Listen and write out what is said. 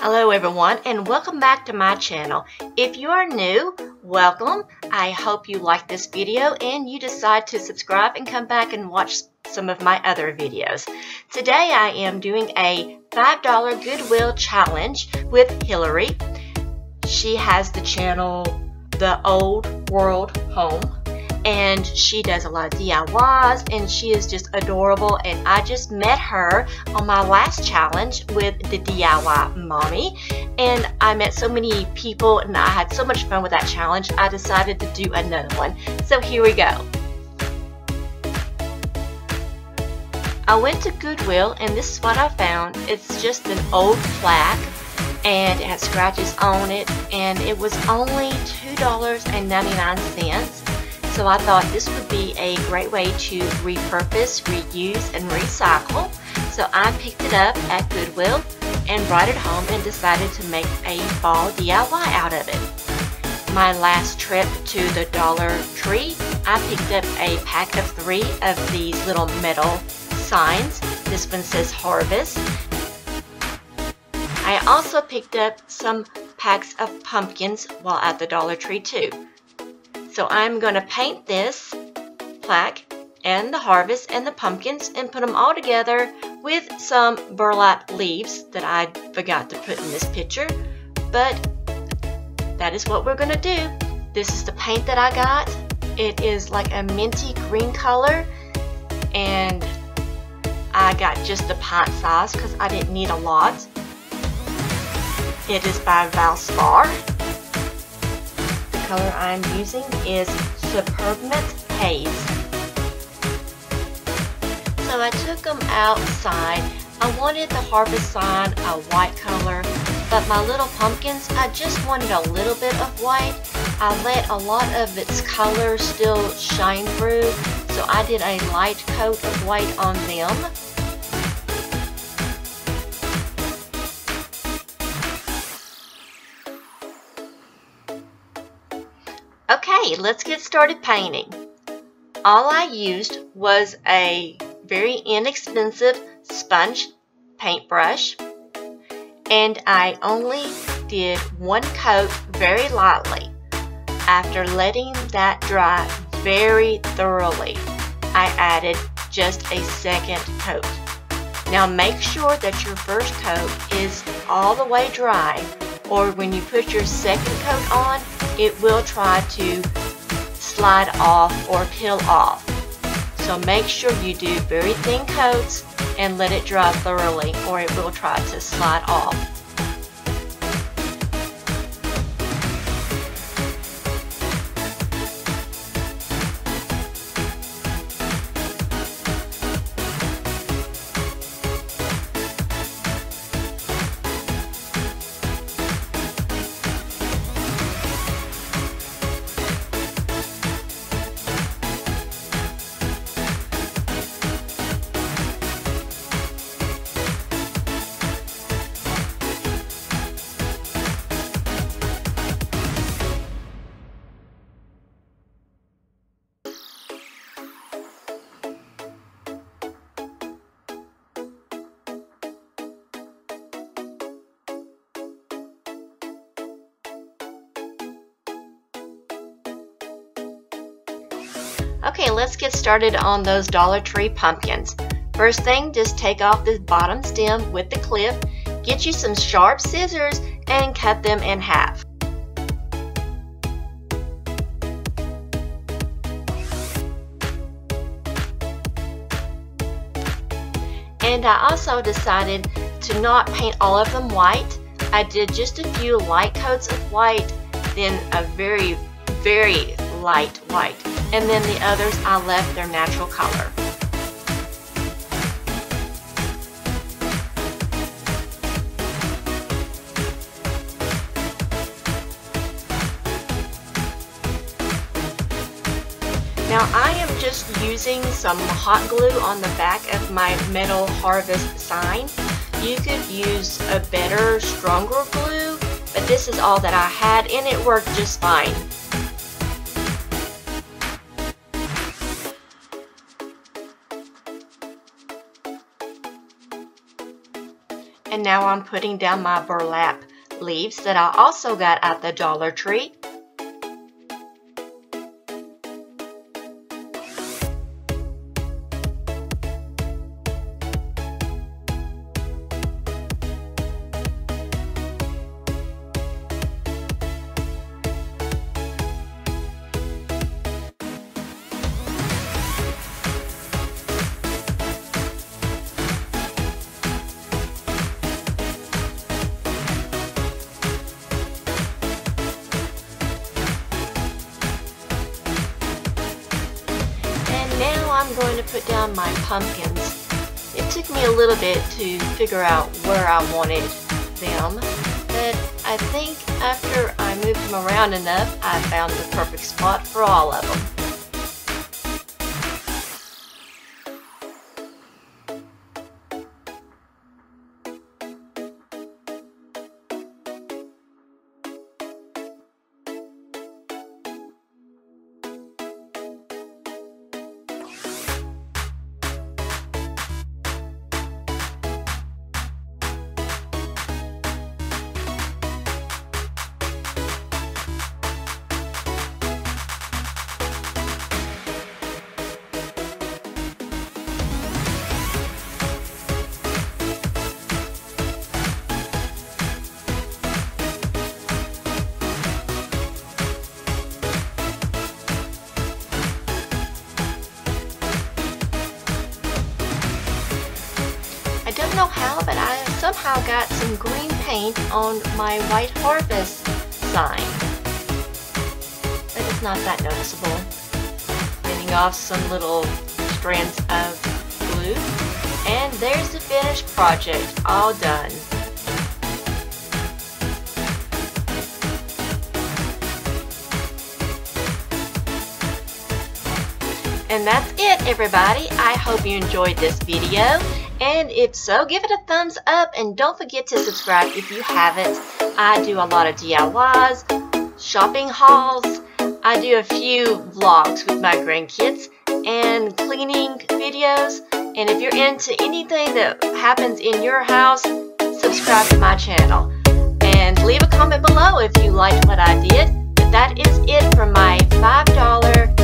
Hello everyone and welcome back to my channel. If you are new, welcome. I hope you like this video and you decide to subscribe and come back and watch some of my other videos. Today I am doing a $5 Goodwill challenge with Hillary. She has the channel The Old World Home and she does a lot of DIYs and she is just adorable and I just met her on my last challenge with the DIY mommy and I met so many people and I had so much fun with that challenge I decided to do another one. So here we go. I went to Goodwill and this is what I found. It's just an old plaque and it has scratches on it and it was only $2.99 so I thought this would be a great way to repurpose, reuse, and recycle. So I picked it up at Goodwill and brought it home and decided to make a fall DIY out of it. My last trip to the Dollar Tree, I picked up a pack of three of these little metal signs. This one says Harvest. I also picked up some packs of pumpkins while at the Dollar Tree too. So I'm going to paint this plaque and the harvest and the pumpkins and put them all together with some burlap leaves that I forgot to put in this picture. But that is what we're going to do. This is the paint that I got. It is like a minty green color and I got just the pint size because I didn't need a lot. It is by Valspar color I'm using is Spearmint Haze. So I took them outside. I wanted the harvest sign a white color, but my little pumpkins, I just wanted a little bit of white. I let a lot of its color still shine through, so I did a light coat of white on them. Okay, let's get started painting. All I used was a very inexpensive sponge paintbrush and I only did one coat very lightly. After letting that dry very thoroughly, I added just a second coat. Now make sure that your first coat is all the way dry or when you put your second coat on, it will try to slide off or peel off. So make sure you do very thin coats and let it dry thoroughly or it will try to slide off. Okay, let's get started on those Dollar Tree pumpkins. First thing, just take off the bottom stem with the clip, get you some sharp scissors, and cut them in half. And I also decided to not paint all of them white. I did just a few light coats of white, then a very, very light white and then the others I left their natural color. Now I am just using some hot glue on the back of my metal harvest sign. You could use a better, stronger glue, but this is all that I had and it worked just fine. And now I'm putting down my burlap leaves that I also got at the Dollar Tree. I'm going to put down my pumpkins. It took me a little bit to figure out where I wanted them, but I think after I moved them around enough, I found the perfect spot for all of them. Know how, but I somehow got some green paint on my White Harvest sign. But it's not that noticeable. Getting off some little strands of glue. And there's the finished project, all done. And that's it, everybody. I hope you enjoyed this video. And if so, give it a thumbs up and don't forget to subscribe if you haven't. I do a lot of DIYs, shopping hauls, I do a few vlogs with my grandkids and cleaning videos. And if you're into anything that happens in your house, subscribe to my channel. And leave a comment below if you liked what I did. But that is it for my $5